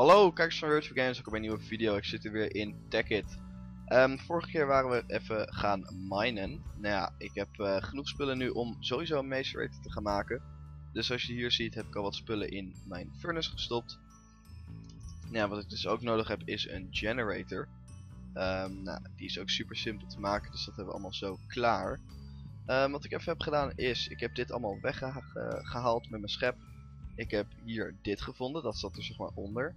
Hallo kijkers van Virtual Games, ook bij een nieuwe video. Ik zit er weer in Techit. Um, vorige keer waren we even gaan minen. Nou ja, ik heb uh, genoeg spullen nu om sowieso een Macerator te gaan maken. Dus zoals je hier ziet heb ik al wat spullen in mijn furnace gestopt. Nou ja, wat ik dus ook nodig heb is een generator. Um, nou, die is ook super simpel te maken, dus dat hebben we allemaal zo klaar. Um, wat ik even heb gedaan is, ik heb dit allemaal weggehaald met mijn schep. Ik heb hier dit gevonden, dat zat er zeg maar onder.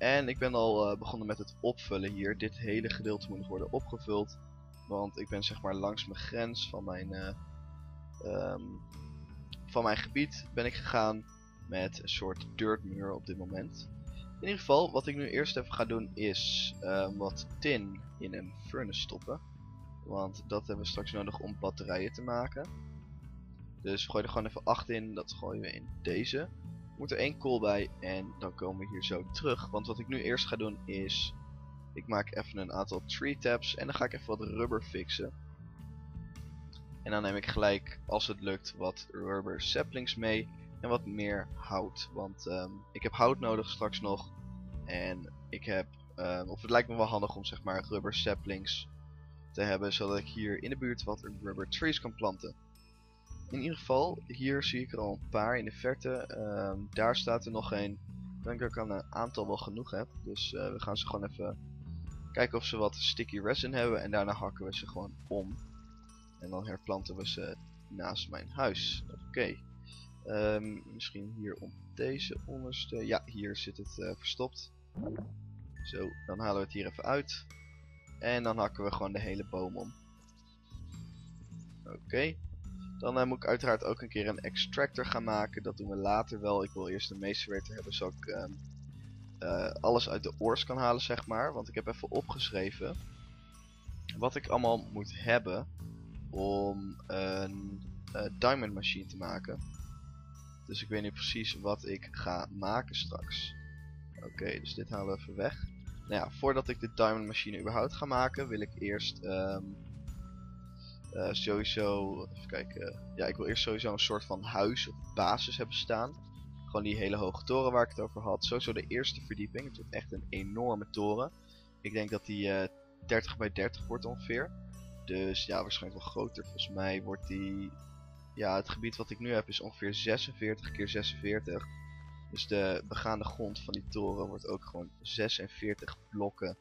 En ik ben al uh, begonnen met het opvullen hier. Dit hele gedeelte moet nog worden opgevuld. Want ik ben zeg maar langs mijn grens van mijn, uh, um, van mijn gebied ben ik gegaan met een soort dirtmuur op dit moment. In ieder geval, wat ik nu eerst even ga doen is um, wat tin in een furnace stoppen. Want dat hebben we straks nodig om batterijen te maken. Dus we gooien er gewoon even 8 in, dat gooien we in deze moet er één kool bij en dan komen we hier zo terug. Want wat ik nu eerst ga doen is, ik maak even een aantal tree taps en dan ga ik even wat rubber fixen. En dan neem ik gelijk, als het lukt, wat rubber saplings mee en wat meer hout. Want um, ik heb hout nodig straks nog. En ik heb, um, of het lijkt me wel handig om zeg maar rubber saplings te hebben. Zodat ik hier in de buurt wat rubber trees kan planten. In ieder geval, hier zie ik er al een paar in de verte. Uh, daar staat er nog een. Ik denk dat ik aan een aantal wel genoeg heb. Dus uh, we gaan ze gewoon even kijken of ze wat sticky resin hebben. En daarna hakken we ze gewoon om. En dan herplanten we ze naast mijn huis. Oké. Um, misschien hier op deze onderste. Ja, hier zit het uh, verstopt. Zo, dan halen we het hier even uit. En dan hakken we gewoon de hele boom om. Oké. Dan uh, moet ik uiteraard ook een keer een extractor gaan maken. Dat doen we later wel. Ik wil eerst een meesterwerter hebben zodat ik uh, uh, alles uit de oors kan halen zeg maar. Want ik heb even opgeschreven wat ik allemaal moet hebben om een eh, diamond machine te maken. Dus ik weet niet precies wat ik ga maken straks. Oké, dus dit halen we even weg. Nou ja, voordat ik de diamond machine überhaupt ga maken, wil ik eerst um, uh, sowieso, even kijken. Ja, ik wil eerst sowieso een soort van huis of basis hebben staan. Gewoon die hele hoge toren waar ik het over had. Sowieso de eerste verdieping. Het wordt echt een enorme toren. Ik denk dat die uh, 30 bij 30 wordt ongeveer. Dus ja, waarschijnlijk wel groter. Volgens mij wordt die... Ja, het gebied wat ik nu heb is ongeveer 46 keer 46. Dus de begaande grond van die toren wordt ook gewoon 46 blokken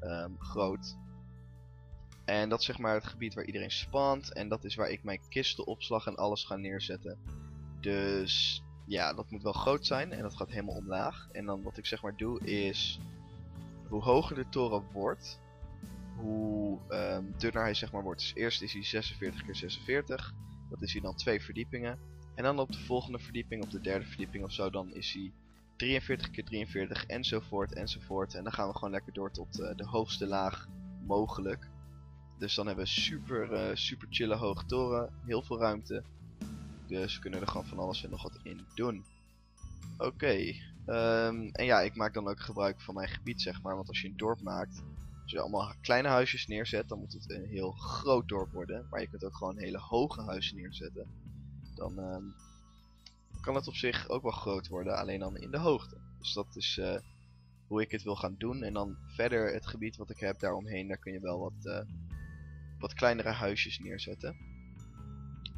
um, groot. En dat is zeg maar het gebied waar iedereen spant. En dat is waar ik mijn kistenopslag en alles ga neerzetten. Dus ja, dat moet wel groot zijn. En dat gaat helemaal omlaag. En dan wat ik zeg maar doe is... Hoe hoger de toren wordt... Hoe um, dunner hij zeg maar wordt. Dus eerst is hij 46 keer 46. Dat is hij dan twee verdiepingen. En dan op de volgende verdieping, op de derde verdieping of zo, dan is hij 43 keer 43 enzovoort enzovoort. En dan gaan we gewoon lekker door tot uh, de hoogste laag mogelijk. Dus dan hebben we super, uh, super chille hoge toren, heel veel ruimte. Dus we kunnen er gewoon van alles en nog wat in doen. Oké, um, en ja, ik maak dan ook gebruik van mijn gebied zeg maar. Want als je een dorp maakt, als je allemaal kleine huisjes neerzet, dan moet het een heel groot dorp worden. Maar je kunt ook gewoon hele hoge huizen neerzetten. Dan um, kan het op zich ook wel groot worden, alleen dan in de hoogte. Dus dat is uh, hoe ik het wil gaan doen. En dan verder het gebied wat ik heb daaromheen, daar kun je wel wat... Uh, wat kleinere huisjes neerzetten.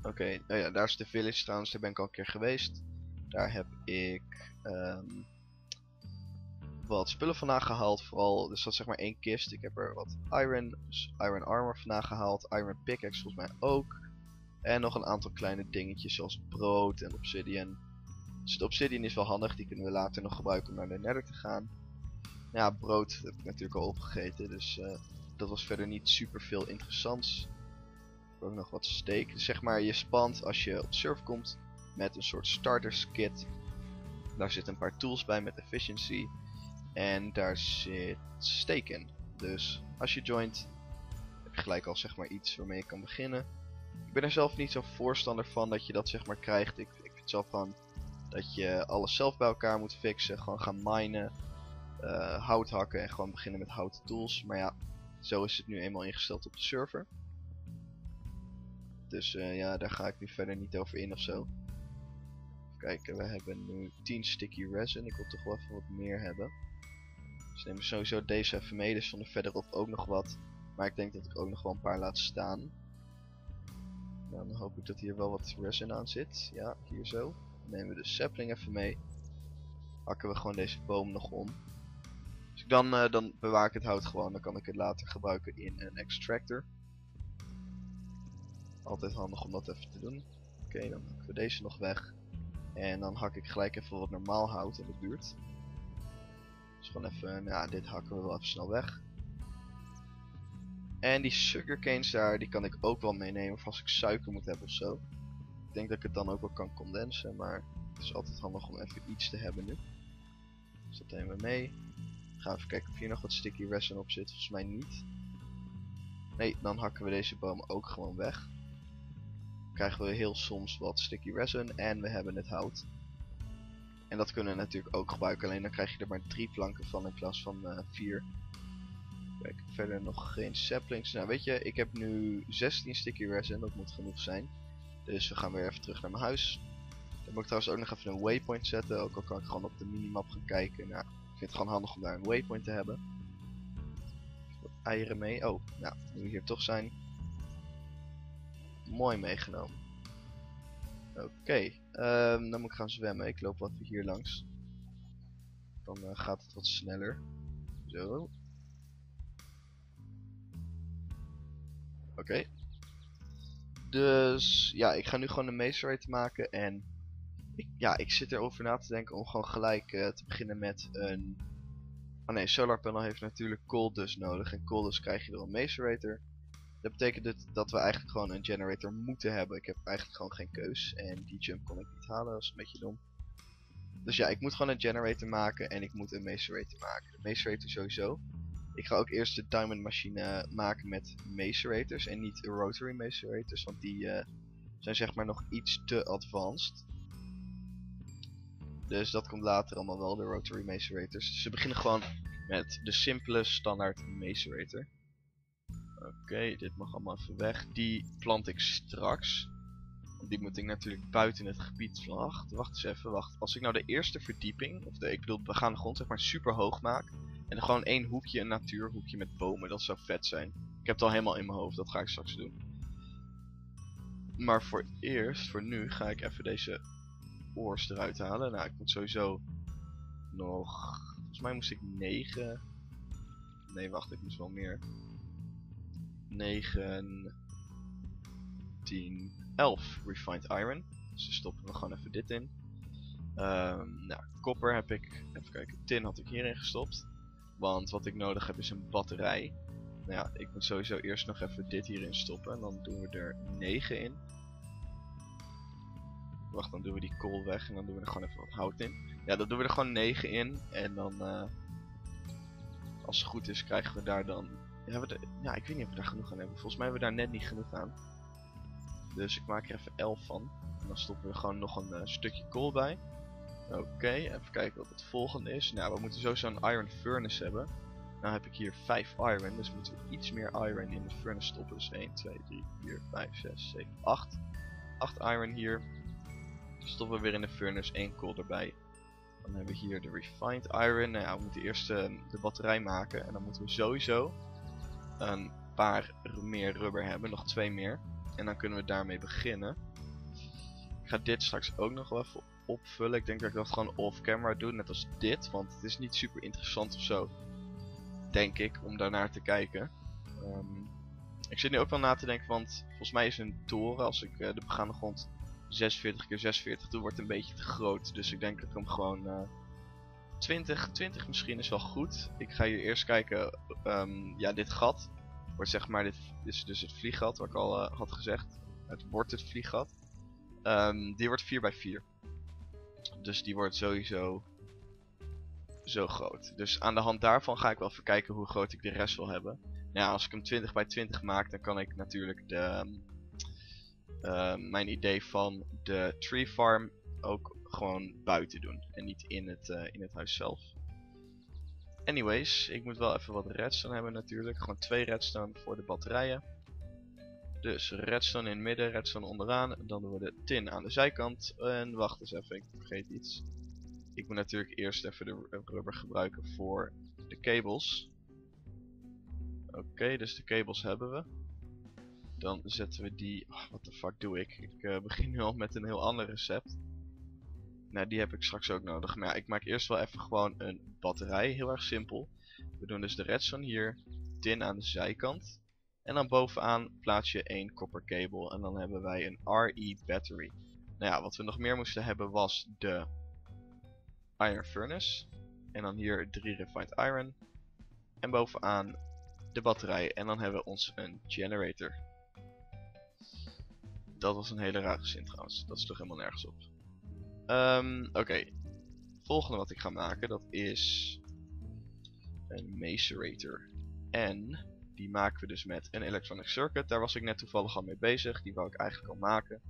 Oké, nou ja, daar is de village trouwens, daar ben ik al een keer geweest. Daar heb ik um, wat spullen vandaan gehaald, vooral, dus dat zeg maar één kist. Ik heb er wat iron, dus iron armor vandaan gehaald, iron pickaxe volgens mij ook. En nog een aantal kleine dingetjes zoals brood en obsidian. Dus de obsidian is wel handig, die kunnen we later nog gebruiken om naar de nether te gaan. Ja, brood heb ik natuurlijk al opgegeten, dus uh, dat was verder niet super veel interessants. Ook nog wat steak. zeg maar, je spant als je op surf komt met een soort starters kit. Daar zitten een paar tools bij met efficiency. En daar zit steak in. Dus als je joint, heb je gelijk al zeg maar iets waarmee je kan beginnen. Ik ben er zelf niet zo voorstander van dat je dat zeg maar krijgt. Ik, vind zelf van dat je alles zelf bij elkaar moet fixen. Gewoon gaan minen, uh, hout hakken en gewoon beginnen met houten tools. Maar ja, zo is het nu eenmaal ingesteld op de server. Dus uh, ja, daar ga ik nu verder niet over in ofzo. Kijken, we hebben nu 10 sticky resin. Ik wil toch wel even wat meer hebben. Dus we sowieso deze even mee. Er stonden verderop ook nog wat. Maar ik denk dat ik ook nog wel een paar laat staan. Dan hoop ik dat hier wel wat resin aan zit. Ja, hier zo. Dan nemen we de sapling even mee. Hakken we gewoon deze boom nog om. Dus dan, uh, dan ik het hout gewoon. Dan kan ik het later gebruiken in een extractor. Altijd handig om dat even te doen. Oké, dan hakken we deze nog weg. En dan hak ik gelijk even wat normaal hout in de buurt. Dus gewoon even, nou, dit hakken we wel even snel weg. En die sugarcanes daar, die kan ik ook wel meenemen als ik suiker moet hebben ofzo. Ik denk dat ik het dan ook wel kan condensen, maar het is altijd handig om even iets te hebben nu. Dus dat nemen we mee. Gaan even kijken of hier nog wat sticky resin op zit, volgens mij niet. Nee, dan hakken we deze boom ook gewoon weg. Dan krijgen we heel soms wat sticky resin en we hebben het hout. En dat kunnen we natuurlijk ook gebruiken, alleen dan krijg je er maar drie planken van in plaats van uh, vier. Kijk, verder nog geen saplings. Nou weet je, ik heb nu 16 sticky resin, dat moet genoeg zijn. Dus we gaan weer even terug naar mijn huis. Dan moet ik trouwens ook nog even een waypoint zetten, ook al kan ik gewoon op de minimap gaan kijken. Nou, vind het gewoon handig om daar een waypoint te hebben. Wat eieren mee. Oh, nou, nu we hier toch zijn. Mooi meegenomen. Oké, um, dan moet ik gaan zwemmen. Ik loop wat hier langs. Dan uh, gaat het wat sneller. Zo. Oké. Dus ja, ik ga nu gewoon een macerator maken en ja, ik zit erover na te denken om gewoon gelijk uh, te beginnen met een... Oh nee, solar panel heeft natuurlijk cold dust nodig en cold dust krijg je door een macerator. Dat betekent dat, dat we eigenlijk gewoon een generator moeten hebben. Ik heb eigenlijk gewoon geen keus en die jump kon ik niet halen, dat is een beetje dom. Dus ja, ik moet gewoon een generator maken en ik moet een macerator maken. De macerator sowieso. Ik ga ook eerst de diamond machine maken met macerators en niet rotary macerators, want die uh, zijn zeg maar nog iets te advanced. Dus dat komt later allemaal wel, de rotary macerators. Dus ze beginnen gewoon met de simpele standaard macerator. Oké, dit mag allemaal even weg. Die plant ik straks. Want die moet ik natuurlijk buiten het gebied wacht. Wacht eens even, wacht. Als ik nou de eerste verdieping, of de, ik bedoel begaande grond, zeg maar super hoog maak. En gewoon één hoekje, een natuurhoekje met bomen, dat zou vet zijn. Ik heb het al helemaal in mijn hoofd, dat ga ik straks doen. Maar voor eerst, voor nu, ga ik even deze oors eruit halen. Nou, ik moet sowieso nog... Volgens mij moest ik 9... Nee, wacht, ik moest wel meer. 9... 10... 11 refined iron. Dus dan stoppen we gewoon even dit in. Um, nou, kopper heb ik... Even kijken, tin had ik hierin gestopt. Want wat ik nodig heb is een batterij. Nou ja, ik moet sowieso eerst nog even dit hierin stoppen. En dan doen we er 9 in. Wacht, dan doen we die kool weg en dan doen we er gewoon even wat hout in. Ja, dan doen we er gewoon 9 in. En dan, uh, als het goed is, krijgen we daar dan... Ja, we ja, ik weet niet of we daar genoeg aan hebben. Volgens mij hebben we daar net niet genoeg aan. Dus ik maak er even 11 van. En dan stoppen we gewoon nog een uh, stukje kool bij. Oké, even kijken wat het volgende is. Nou, we moeten sowieso een iron furnace hebben. Nou heb ik hier 5 iron, dus moeten we iets meer iron in de furnace stoppen. Dus 1, 2, 3, 4, 5, 6, 7, 8. 8 iron hier. Stoppen we weer in de furnace, 1 kool erbij. Dan hebben we hier de refined iron. Nou ja, we moeten eerst uh, de batterij maken. En dan moeten we sowieso een paar meer rubber hebben, nog twee meer. En dan kunnen we daarmee beginnen. Ik ga dit straks ook nog wel even opvullen. Ik denk dat ik dat gewoon off-camera doe, net als dit. Want het is niet super interessant of zo. Denk ik, om daarnaar te kijken. Um, ik zit nu ook wel na te denken, want volgens mij is een toren, als ik uh, de begaande grond 46 keer 46 doe, wordt een beetje te groot. Dus ik denk dat ik hem gewoon uh, 20, 20 misschien is wel goed. Ik ga hier eerst kijken, um, ja dit gat, wordt zeg maar, dit is dus het vlieggat, wat ik al uh, had gezegd. Het wordt het vlieggat. Um, die wordt 4 bij 4 dus die wordt sowieso zo groot. Dus aan de hand daarvan ga ik wel even kijken hoe groot ik de rest wil hebben. Nou als ik hem 20 bij 20 maak, dan kan ik natuurlijk de, uh, mijn idee van de tree farm ook gewoon buiten doen. En niet in het, uh, in het huis zelf. Anyways, ik moet wel even wat redstone hebben natuurlijk. Gewoon twee redstone voor de batterijen. Dus redstone in het midden, redstone onderaan. Dan doen we de tin aan de zijkant. En wacht eens even, ik vergeet iets. ik moet natuurlijk eerst even de rubber gebruiken voor de cables. Oké, dus de cables hebben we. Dan zetten we die... Oh, wat de fuck doe ik? Ik uh, begin nu al met een heel ander recept. Nou, die heb ik straks ook nodig. Maar ja, ik maak eerst wel even gewoon een batterij. Heel erg simpel. We doen dus de redstone hier. Tin aan de zijkant. En dan bovenaan plaats je één copper cable. En dan hebben wij een RE battery. Nou ja, wat we nog meer moesten hebben was de iron furnace. En dan hier 3 refined iron. En bovenaan de batterij. En dan hebben we ons een generator. Dat was een hele rare zin trouwens. Dat is toch helemaal nergens op. Um, Oké. Volgende wat ik ga maken, dat is een macerator. En die maken we dus met een electronic circuit. Daar was ik net toevallig al mee bezig. Die wou ik eigenlijk al maken.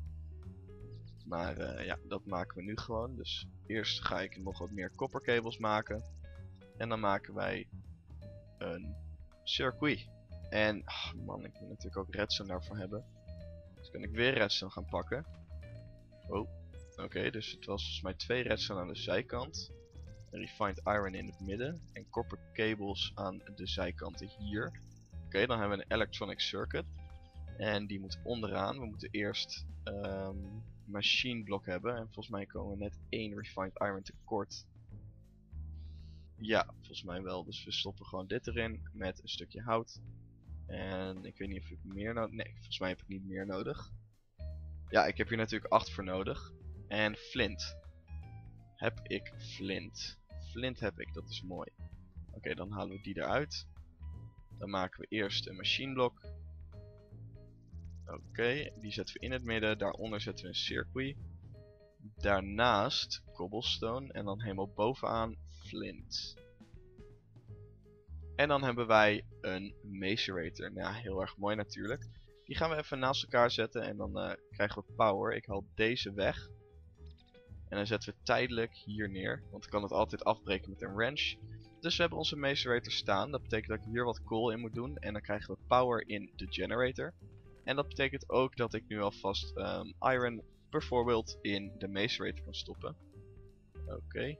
Maar uh, ja, dat maken we nu gewoon. Dus eerst ga ik nog wat meer cables maken. En dan maken wij een circuit. En, man, ik moet natuurlijk ook redstone daarvoor hebben. Dus kan ik weer redstone gaan pakken. Oh, oké, dus het was volgens mij twee redstone aan de zijkant. Refined iron in het midden. En copper cables aan de zijkanten hier. Oké, dan hebben we een electronic circuit. En die moet onderaan. We moeten eerst um, machine block hebben. En volgens mij komen we net één refined iron tekort. Ja, volgens mij wel. Dus we stoppen gewoon dit erin met een stukje hout. En ik weet niet of ik meer nodig... Nee, volgens mij heb ik niet meer nodig. Ja, ik heb hier natuurlijk 8 voor nodig. En flint. Heb ik flint. Flint heb ik, dat is mooi. Oké, dan halen we die eruit. Dan maken we eerst een machine block. Oké, die zetten we in het midden. Daaronder zetten we een circuit. Daarnaast cobblestone. En dan helemaal bovenaan flint. En dan hebben wij een macerator. Nou, heel erg mooi natuurlijk. Die gaan we even naast elkaar zetten en dan uh, krijgen we power. Ik haal deze weg. En dan zetten we tijdelijk hier neer. Want ik kan het altijd afbreken met een wrench. Dus we hebben onze macerator staan. Dat betekent dat ik hier wat coal in moet doen. En dan krijgen we power in de generator. En dat betekent ook dat ik nu alvast um, iron bijvoorbeeld in de macerator kan stoppen. Oké.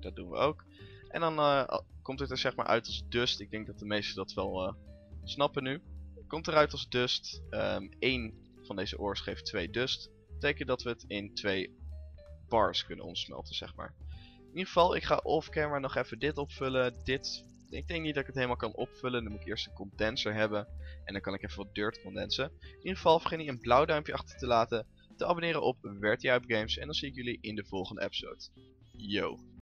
Dat doen we ook. En dan uh, komt het er zeg maar uit als dust. Ik denk dat de meesten dat wel uh, snappen nu. Komt eruit als dust. Um, één van deze ores geeft twee dust. Betekent dat we het in twee bars kunnen omsmelten zeg maar. In ieder geval, ik ga off-camera nog even dit opvullen. Dit, ik denk niet dat ik het helemaal kan opvullen. Dan moet ik eerst een condenser hebben. En dan kan ik even wat dirt condensen. In ieder geval, vergeet niet een blauw duimpje achter te laten. Te abonneren op Vertiup Games. En dan zie ik jullie in de volgende episode. Yo.